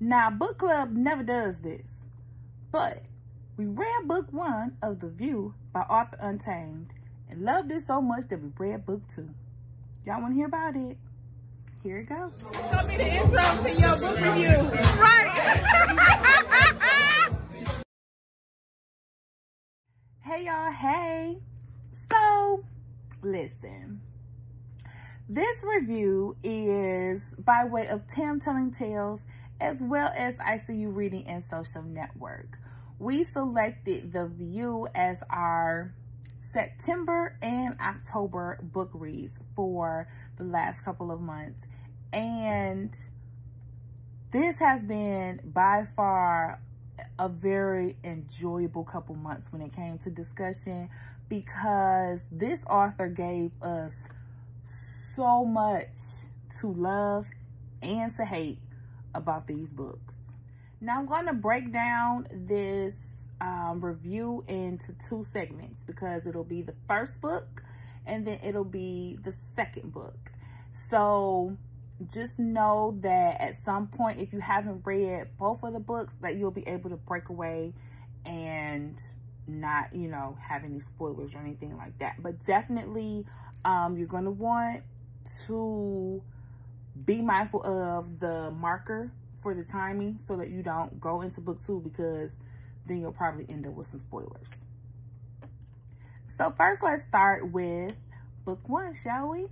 Now, book club never does this, but we read book one of The View by Author Untamed and loved it so much that we read book two. Y'all want to hear about it? Here it goes. Tell me the intro to your book review. Right. hey, y'all. Hey. So, listen. This review is by way of Tam Telling Tales as well as EyeCU Reading and Social Network. We selected The View as our September and October book reads for the last couple of months. And this has been by far a very enjoyable couple months when it came to discussion because this author gave us so much to love and to hate about these books. Now I'm going to break down this um, review into two segments because it'll be the first book and then it'll be the second book. So just know that at some point, if you haven't read both of the books, that you'll be able to break away and not, you know, have any spoilers or anything like that. But definitely, um, you're going to want to be mindful of the marker for the timing so that you don't go into book two because then you'll probably end up with some spoilers. So first, let's start with book one, shall we?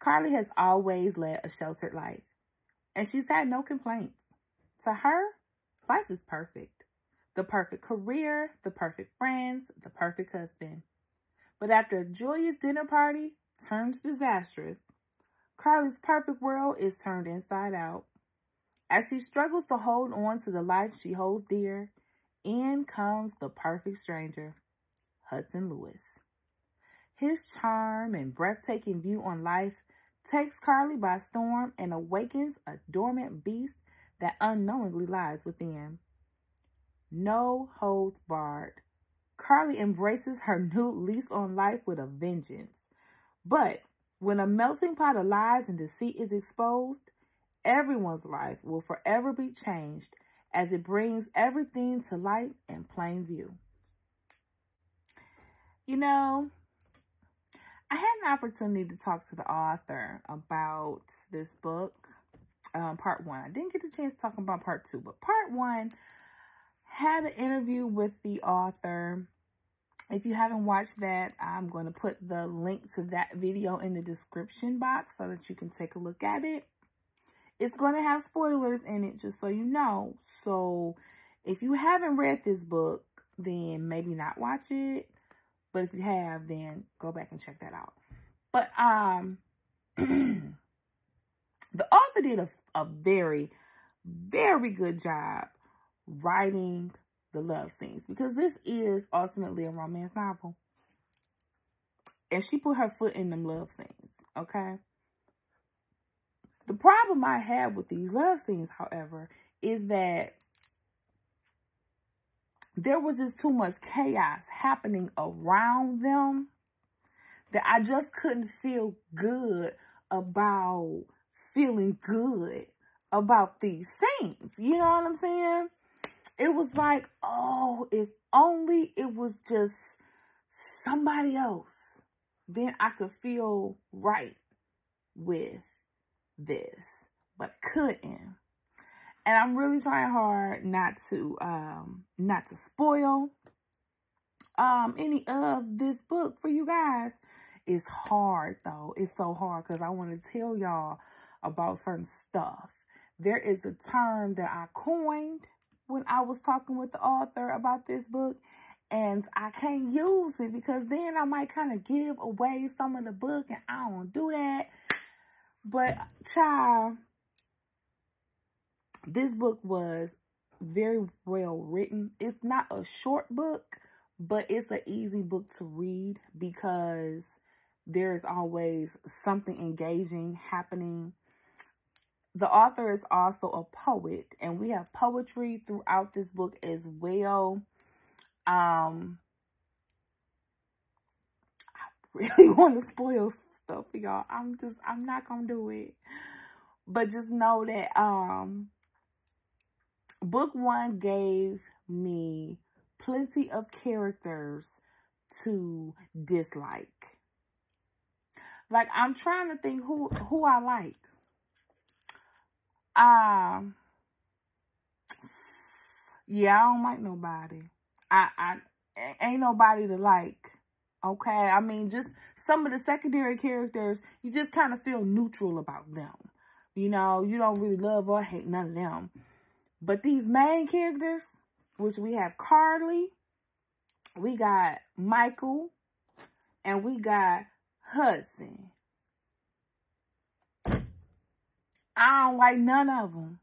Karli has always led a sheltered life, and she's had no complaints. To her, life is perfect. The perfect career, the perfect friends, the perfect husband. But after a joyous dinner party turns disastrous, Karli's perfect world is turned inside out. As she struggles to hold on to the life she holds dear, in comes the perfect stranger, Hudson Lewis. His charm and breathtaking view on life takes Karli by storm and awakens a dormant beast that unknowingly lies within. No holds barred. Karli embraces her new lease on life with a vengeance. But when a melting pot of lies and deceit is exposed, everyone's life will forever be changed as it brings everything to light and plain view. You know, I had an opportunity to talk to the author about this book, um, part one. I didn't get a chance to talk about part two, but part one had an interview with the author if you haven't watched that, I'm going to put the link to that video in the description box so that you can take a look at it. It's going to have spoilers in it, just so you know. So if you haven't read this book, then maybe not watch it. But if you have, then go back and check that out. But um, the author did a, a very, very good job writing the love scenes because this is ultimately a romance novel. And she put her foot in them love scenes, okay? The problem I have with these love scenes, however, is that there was just too much chaos happening around them that I just couldn't feel good about feeling good about these scenes. You know what I'm saying? It was like, oh, if only it was just somebody else, then I could feel right with this, but couldn't. And I'm really trying hard not to um not to spoil um any of this book for you guys. It's hard though. It's so hard because I want to tell y'all about certain stuff. There is a term that I coined when I was talking with the author about this book and I can't use it because then I might kind of give away some of the book and I don't do that. But child, this book was very well written. It's not a short book, but it's an easy book to read because there's always something engaging happening the author is also a poet, and we have poetry throughout this book as well. Um, I really want to spoil stuff for y'all. I'm just, I'm not gonna do it. But just know that um book one gave me plenty of characters to dislike. Like I'm trying to think who who I like. Um yeah, I don't like nobody. I I ain't nobody to like. Okay, I mean, just some of the secondary characters, you just kind of feel neutral about them. You know, you don't really love or hate none of them. But these main characters, which we have Karli, we got Michael, and we got Hudson. I don't like none of them.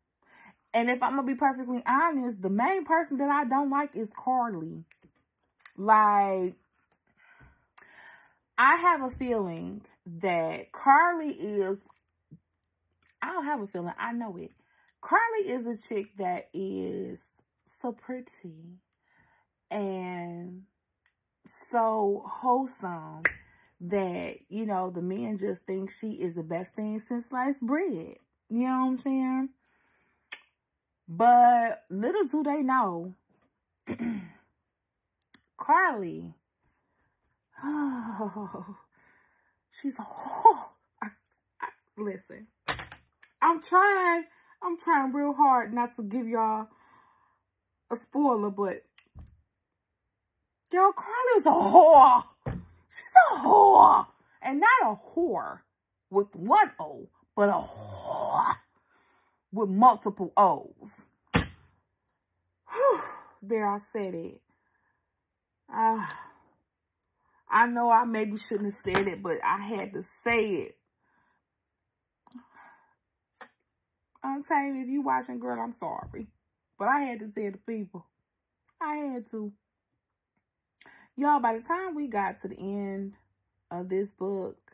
And if I'm going to be perfectly honest, the main person that I don't like is Karli. Like, I have a feeling that Karli is, I don't have a feeling, I know it. Karli is a chick that is so pretty and so wholesome that, you know, the men just think she is the best thing since sliced bread. You know what I'm saying? But little do they know, Karli, oh, she's a oh, I, I, listen, I'm trying, I'm trying real hard not to give y'all a spoiler, but y'all, Karli's a whore. She's a whore. And not a whore with one O, but a whore with multiple O's. There, I said it. Uh, I know I maybe shouldn't have said it, but I had to say it. Untamed, if you watching, girl, I'm sorry. But I had to tell the people. I had to. Y'all, by the time we got to the end of this book,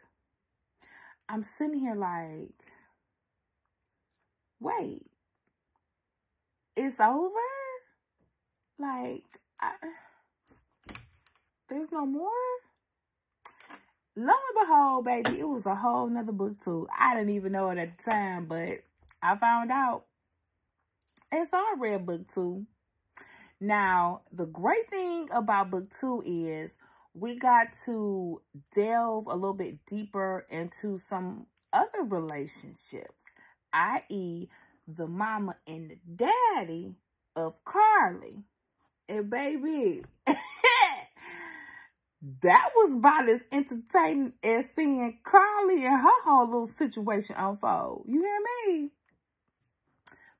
I'm sitting here like, wait, it's over? Like, I, there's no more? Lo and behold, baby, it was a whole nother book too. I didn't even know it at the time, but I found out it's our read book two. Now, the great thing about book two is we got to delve a little bit deeper into some other relationships, i.e., the mama and the daddy of Karli. And baby, that was about as entertaining as seeing Karli and her whole little situation unfold. You hear me?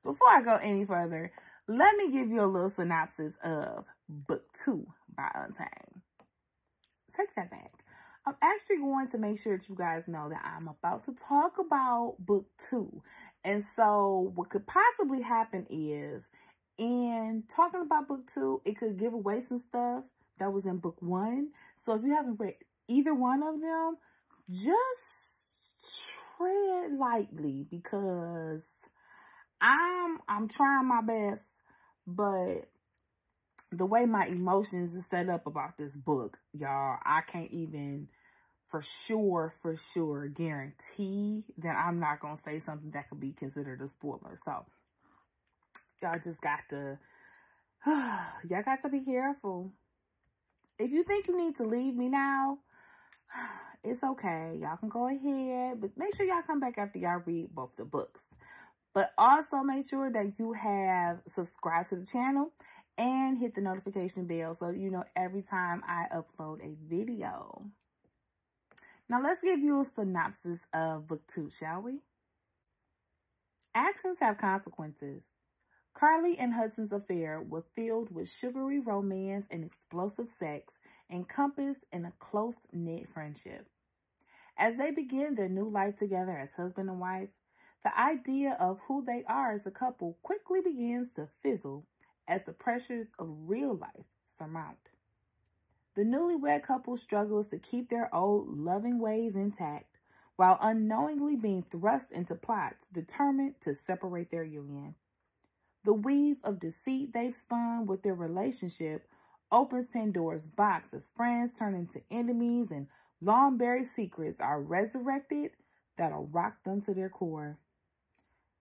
Before I go any further, let me give you a little synopsis of book two by Untamed. Take that back. I'm actually going to make sure that you guys know that I'm about to talk about book two. And so what could possibly happen is in talking about book two, it could give away some stuff that was in book one. So if you haven't read either one of them, just tread lightly because I'm I'm trying my best, but the way my emotions is set up about this book, y'all, I can't even for sure, for sure guarantee that I'm not going to say something that could be considered a spoiler. So, y'all just got to, y'all got to be careful. If you think you need to leave me now, it's okay. Y'all can go ahead, but make sure y'all come back after y'all read both the books. But also make sure that you have subscribed to the channel and hit the notification bell so you know every time I upload a video. Now let's give you a synopsis of book two, shall we? Actions have consequences. Karli and Hudson's affair was filled with sugary romance and explosive sex, encompassed in a close-knit friendship. As they begin their new life together as husband and wife, the idea of who they are as a couple quickly begins to fizzle as the pressures of real life surmount. The newlywed couple struggles to keep their old loving ways intact while unknowingly being thrust into plots determined to separate their union. The weave of deceit they've spun with their relationship opens Pandora's box as friends turn into enemies and long buried secrets are resurrected that'll rock them to their core.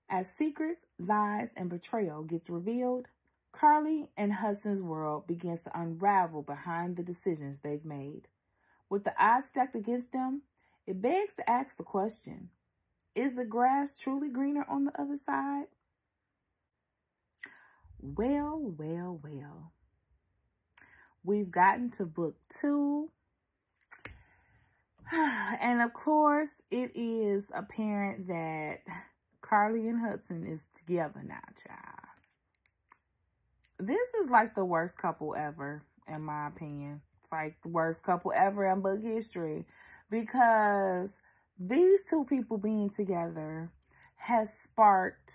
As secrets, lies, and betrayal gets revealed, Karli and Hudson's world begins to unravel behind the decisions they've made. With the odds stacked against them, it begs to ask the question Is the grass truly greener on the other side? Well, well, well. We've gotten to book two. And of course, it is apparent that Karli and Hudson is together now, child. This is like the worst couple ever, in my opinion. It's like the worst couple ever in book history because these two people being together has sparked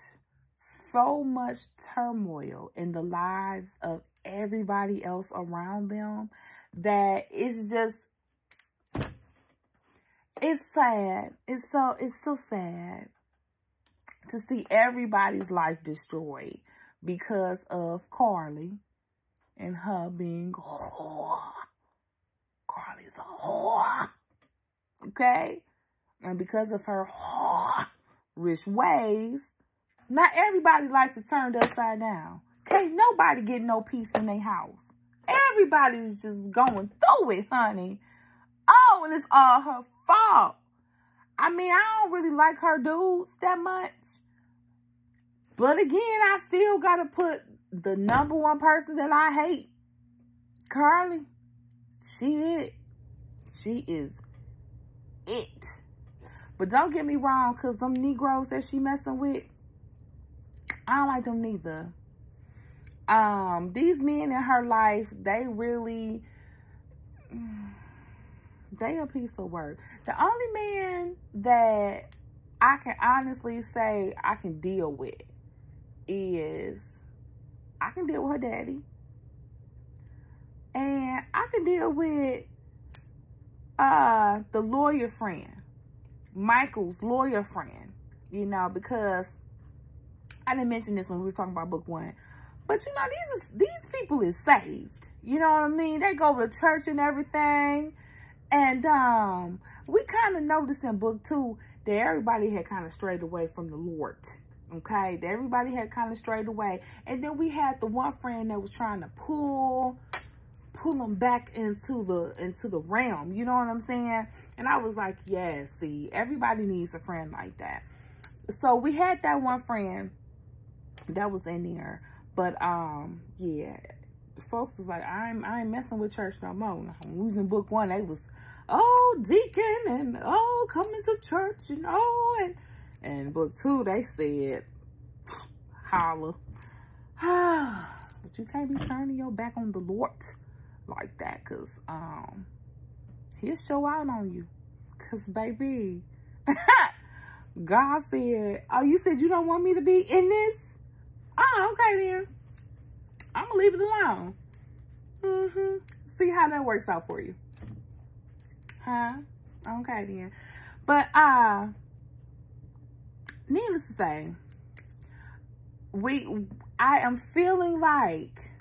so much turmoil in the lives of everybody else around them that it's just it's sad. It's so it's so sad to see everybody's life destroyed because of Karli and her being a whore. Karli's a whore. Okay? And because of her whore rich ways, not everybody's life is turned upside down. Can't nobody get no peace in their house. Everybody's just going through it, honey. Oh, and it's all her fault. I mean, I don't really like her dudes that much. But again, I still got to put the number one person that I hate, Karli. She it. She is it. But don't get me wrong, because them Negroes that she messing with, I don't like them neither. Um, these men in her life, they really, they a piece of work. The only man that I can honestly say I can deal with is I can deal with her daddy. And I can deal with uh the lawyer friend. Michael's lawyer friend. You know, because I didn't mention this when we were talking about book one. But you know, these is, these people is saved. You know what I mean? They go to church and everything. And um we kind of noticed in book two that everybody had kind of strayed away from the Lord. Okay, everybody had kind of strayed away. And then we had the one friend that was trying to pull pull them back into the into the realm. You know what I'm saying? And I was like, yeah, see, everybody needs a friend like that. So we had that one friend that was in there. But um, yeah, folks was like, I'm I ain't messing with church no more. When we was in book one, they was oh deacon and oh coming to church and oh and and book two, they said, holla. but you can't be turning your back on the Lord like that because um, he'll show out on you. Because, baby, God said, oh, you said you don't want me to be in this? Oh, okay then. I'm going to leave it alone. Mm-hmm. See how that works out for you. Huh? Okay then. But, uh, needless to say, we I am feeling like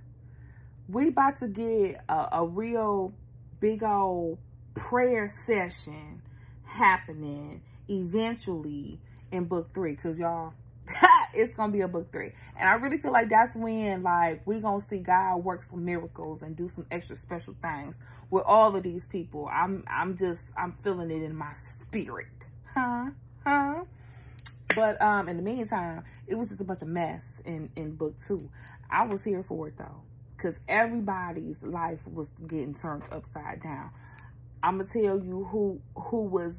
we about to get a, a real big old prayer session happening eventually in book three. Because y'all it's gonna be a book three. And i really feel like that's when like we gonna see god work some miracles and do some extra special things with all of these people. I'm i'm just i'm feeling it in my spirit. Huh? Huh but um, in the meantime, it was just a bunch of mess in, in book two. I was here for it though, because everybody's life was getting turned upside down. I'm gonna tell you who who was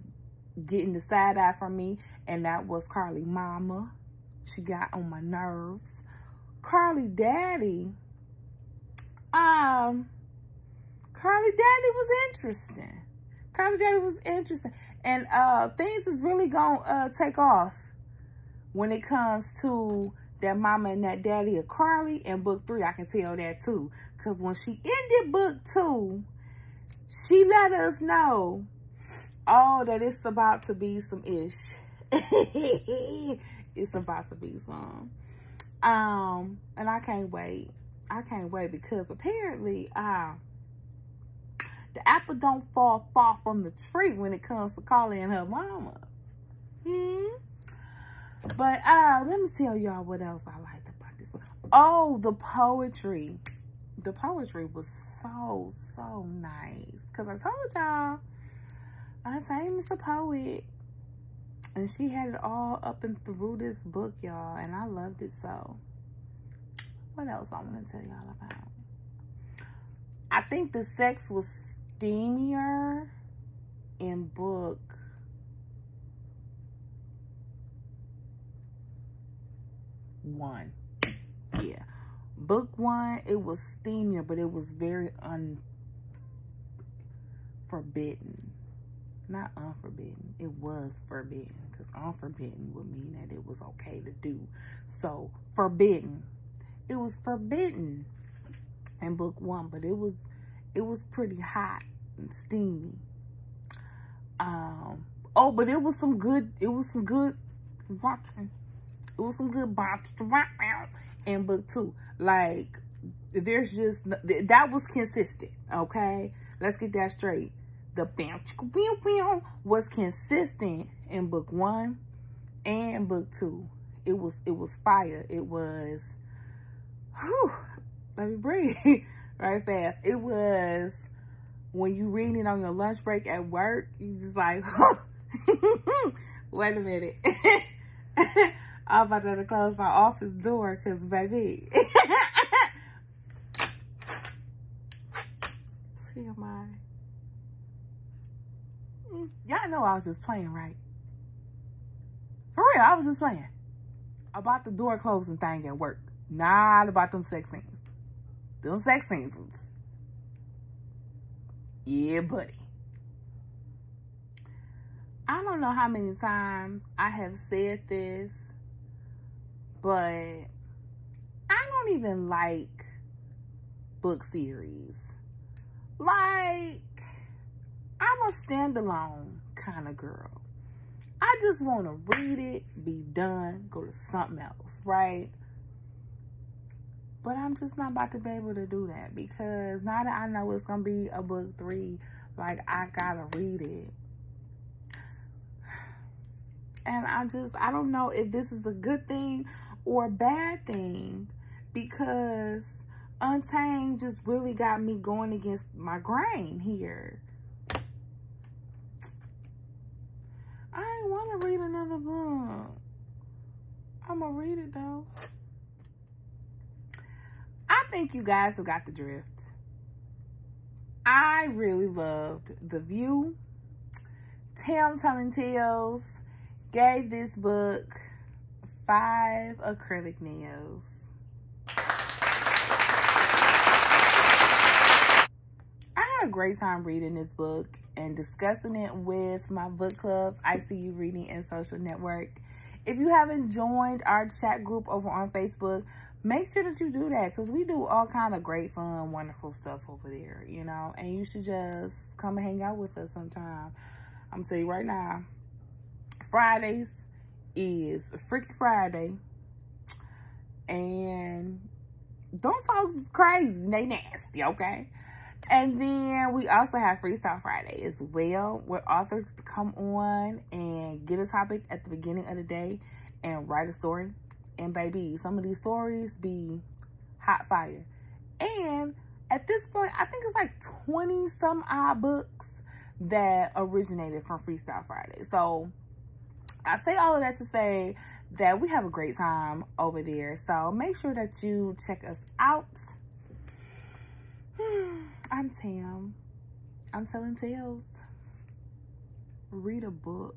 getting the side eye from me, and that was Karli Mama. She got on my nerves. Karli Daddy, um, Karli Daddy was interesting. Karli Daddy was interesting, and uh, things is really gonna uh, take off when it comes to that mama and that daddy of Karli in book three, I can tell that too. Because when she ended book two, she let us know, oh, that it's about to be some ish. it's about to be some. Um, and I can't wait. I can't wait because apparently, uh, the apple don't fall far from the tree when it comes to Karli and her mama. Hmm? But uh, let me tell y'all what else I liked about this book. Oh, the poetry. The poetry was so, so nice. Because I told y'all, Aunt is a poet. And she had it all up and through this book, y'all. And I loved it so. What else I want to tell y'all about? I think the sex was steamier in book one. Yeah. Book one, it was steamier, but it was very unforbidden. Not unforbidden. It was forbidden. Because unforbidden would mean that it was okay to do. So, forbidden. It was forbidden in book one, but it was it was pretty hot and steamy. Um oh, but it was some good it was some good watching it was some good box in book two. Like, there's just, that was consistent, okay? Let's get that straight. The bam, was consistent in book one and book two. It was, it was fire. It was, whew, let me breathe right fast. It was, when you reading it on your lunch break at work, you just like, wait a minute. I'm about to close my office door because, baby. TMI. Y'all know I was just playing, right? For real, I was just playing. About the door closing thing at work. Not about them sex scenes. Them sex scenes. Yeah, buddy. I don't know how many times I have said this but I don't even like book series. Like, I'm a standalone kind of girl. I just want to read it, be done, go to something else, right? But I'm just not about to be able to do that because now that I know it's going to be a book three, like, I got to read it. And I just, I don't know if this is a good thing or a bad thing because Untamed just really got me going against my grain here. I ain't want to read another book. I'm going to read it though. I think you guys have got the drift. I really loved The View. Tam Telling Tales gave this book five acrylic nails. I had a great time reading this book and discussing it with my book club, EyeCU Reading and Social Network. If you haven't joined our chat group over on Facebook, make sure that you do that because we do all kind of great, fun, wonderful stuff over there, you know, and you should just come hang out with us sometime. I'm telling you right now, Fridays, is Freaky Friday. And don't folks crazy. They nasty, okay? And then we also have Freestyle Friday as well, where authors come on and get a topic at the beginning of the day and write a story. And baby, some of these stories be hot fire. And at this point, I think it's like 20 some odd books that originated from Freestyle Friday. So I say all of that to say that we have a great time over there. So make sure that you check us out. I'm Tam. I'm telling tales. Read a book.